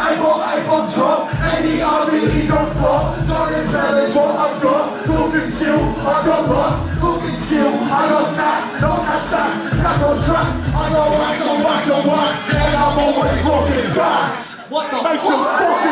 I got, I got drunk, any I really don't fuck Don't embellish what I've got. Talking skill, I got lots Talking skill, I got sacks. Don't have sacks, sacks on tracks. I got wax on wax on wax. And I'm always rocking tracks. What the Make fuck?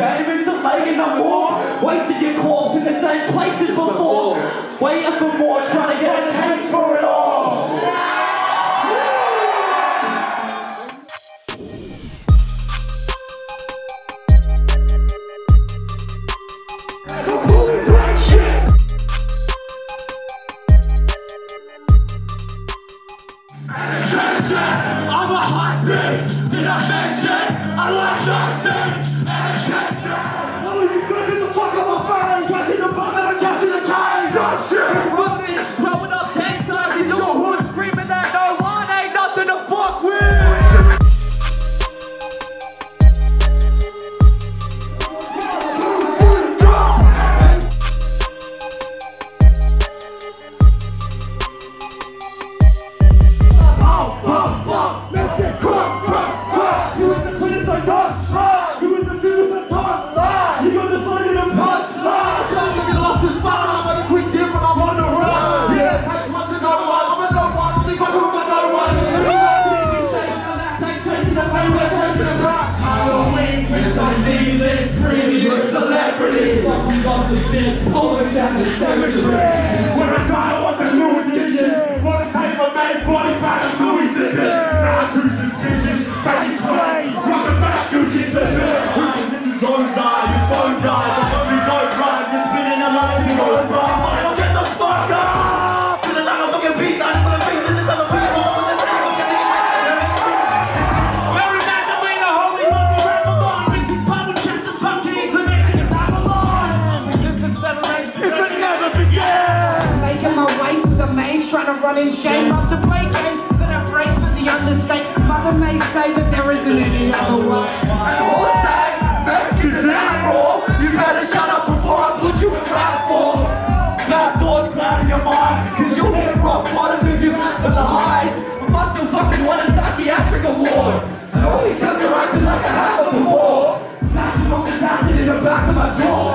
Game is to make no more. Wasting your calls in the same places before. Waiting for more, trying to get a taste for it all. I'm a hot bitch. Did I mention I like nothing? Got some dick, polish at the cemetery. Trying to run in shame after breaking. But I brace for the understate. Mother may say that there isn't any other way. say, best is an animal. You better shut up before I put you in cloud form. Bad thoughts clouding your mind, cause you'll hit rock bottom if you act for the highs. I must have fucking won a psychiatric award. And all these guns are acting like I haven't before. Smashing on this acid in the back of my jaw.